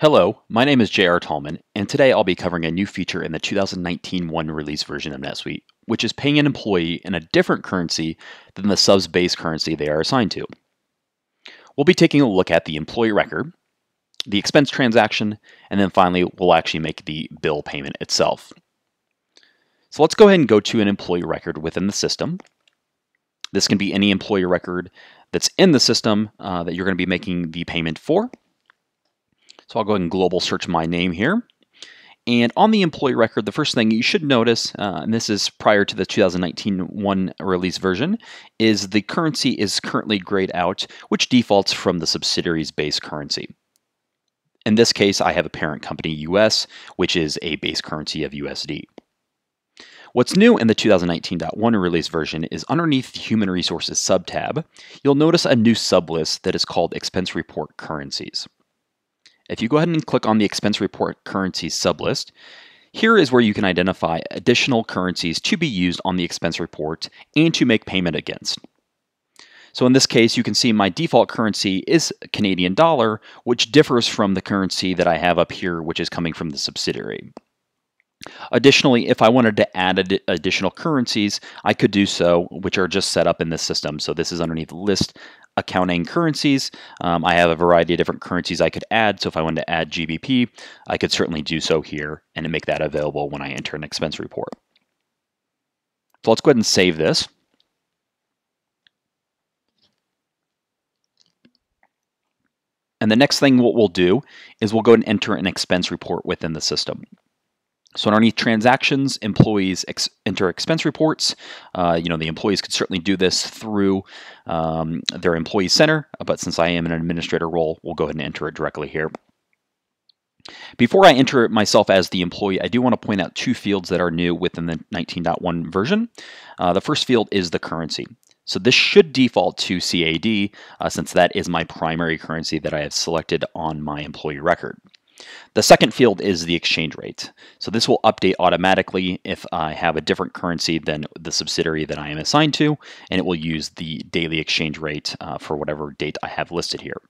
Hello, my name is J.R. Tallman, and today I'll be covering a new feature in the 2019 1 release version of NetSuite, which is paying an employee in a different currency than the sub's base currency they are assigned to. We'll be taking a look at the employee record, the expense transaction, and then finally we'll actually make the bill payment itself. So let's go ahead and go to an employee record within the system. This can be any employee record that's in the system uh, that you're going to be making the payment for. So I'll go ahead and global search my name here. And on the employee record, the first thing you should notice, uh, and this is prior to the 2019 1 release version, is the currency is currently grayed out, which defaults from the subsidiary's base currency. In this case, I have a parent company US, which is a base currency of USD. What's new in the 2019.1 release version is underneath the Human Resources subtab, you'll notice a new sublist that is called Expense Report Currencies. If you go ahead and click on the expense report currencies sublist, here is where you can identify additional currencies to be used on the expense report and to make payment against. So in this case, you can see my default currency is Canadian dollar, which differs from the currency that I have up here, which is coming from the subsidiary. Additionally, if I wanted to add ad additional currencies, I could do so, which are just set up in this system. So this is underneath list accounting currencies. Um, I have a variety of different currencies I could add. So if I wanted to add GBP, I could certainly do so here and make that available when I enter an expense report. So let's go ahead and save this. And the next thing what we'll do is we'll go and enter an expense report within the system. So underneath transactions, employees ex enter expense reports. Uh, you know, the employees could certainly do this through um, their employee center, but since I am in an administrator role, we'll go ahead and enter it directly here. Before I enter myself as the employee, I do want to point out two fields that are new within the 19.1 version. Uh, the first field is the currency. So this should default to CAD uh, since that is my primary currency that I have selected on my employee record. The second field is the exchange rate. So this will update automatically if I have a different currency than the subsidiary that I am assigned to, and it will use the daily exchange rate uh, for whatever date I have listed here.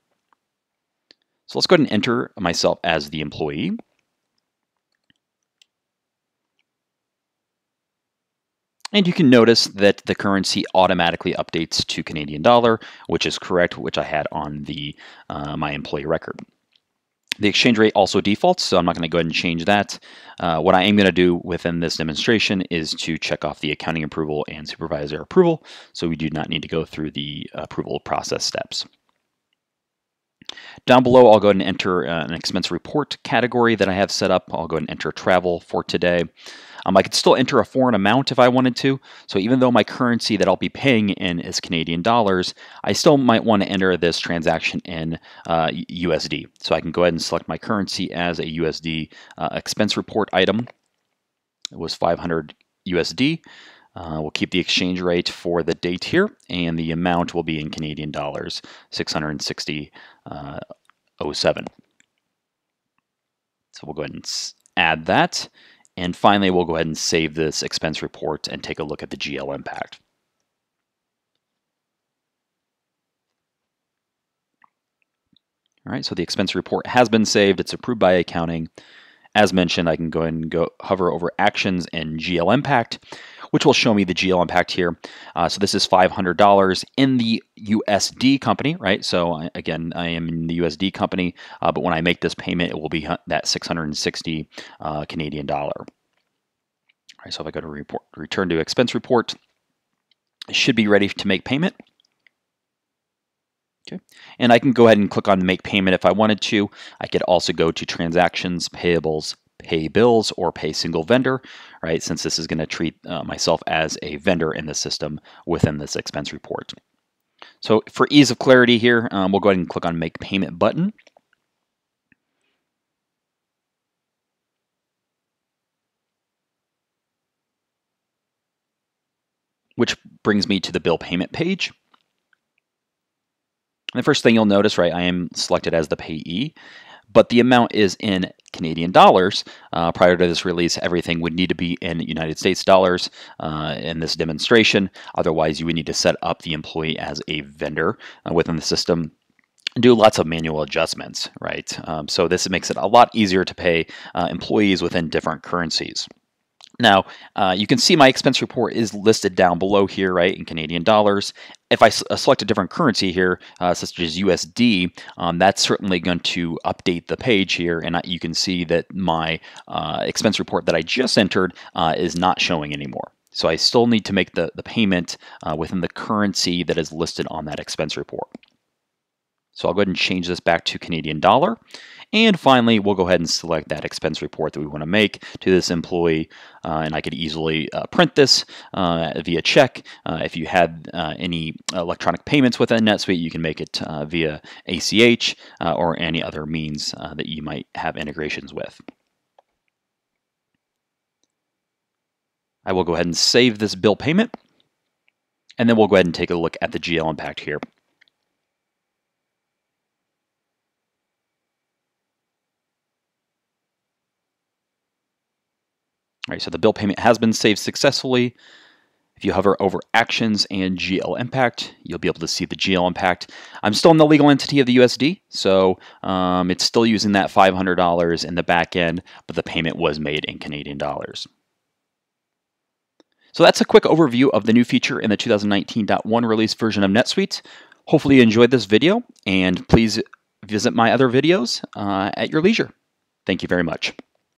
So let's go ahead and enter myself as the employee. And you can notice that the currency automatically updates to Canadian dollar, which is correct, which I had on the uh, my employee record. The exchange rate also defaults, so I'm not going to go ahead and change that. Uh, what I am going to do within this demonstration is to check off the accounting approval and supervisor approval, so we do not need to go through the approval process steps. Down below, I'll go ahead and enter uh, an expense report category that I have set up. I'll go ahead and enter travel for today. Um, I could still enter a foreign amount if I wanted to. So even though my currency that I'll be paying in is Canadian dollars, I still might want to enter this transaction in uh, USD. So I can go ahead and select my currency as a USD uh, expense report item. It was 500 USD. Uh, we'll keep the exchange rate for the date here, and the amount will be in Canadian dollars, 660.07. Uh, so we'll go ahead and add that. And finally, we'll go ahead and save this expense report and take a look at the GL impact. All right, so the expense report has been saved. It's approved by accounting. As mentioned, I can go ahead and go hover over actions and GL impact, which will show me the GL impact here. Uh, so this is $500 in the USD company, right? So I, again, I am in the USD company, uh, but when I make this payment, it will be that 660 uh, Canadian dollar. All right, so if I go to report, return to expense report, it should be ready to make payment. Okay. And I can go ahead and click on make payment if I wanted to. I could also go to transactions, payables, pay bills, or pay single vendor, right? Since this is going to treat uh, myself as a vendor in the system within this expense report. So for ease of clarity here, um, we'll go ahead and click on make payment button. Which brings me to the bill payment page. The first thing you'll notice, right, I am selected as the payee, but the amount is in Canadian dollars. Uh, prior to this release, everything would need to be in United States dollars uh, in this demonstration. Otherwise, you would need to set up the employee as a vendor uh, within the system. do lots of manual adjustments, right? Um, so this makes it a lot easier to pay uh, employees within different currencies. Now, uh, you can see my expense report is listed down below here, right, in Canadian dollars. If I uh, select a different currency here, uh, such as USD, um, that's certainly going to update the page here, and you can see that my uh, expense report that I just entered uh, is not showing anymore. So I still need to make the, the payment uh, within the currency that is listed on that expense report. So I'll go ahead and change this back to Canadian dollar. And finally, we'll go ahead and select that expense report that we want to make to this employee. Uh, and I could easily uh, print this uh, via check. Uh, if you had uh, any electronic payments within NetSuite, you can make it uh, via ACH or any other means that you might have integrations with. I will go ahead and save this bill payment. And then we'll go ahead and take a look at the GL impact here. All right, so the bill payment has been saved successfully. If you hover over Actions and GL Impact, you'll be able to see the GL Impact. I'm still in the legal entity of the USD, so um, it's still using that $500 in the back end, but the payment was made in Canadian dollars. So that's a quick overview of the new feature in the 2019.1 release version of NetSuite. Hopefully you enjoyed this video, and please visit my other videos uh, at your leisure. Thank you very much.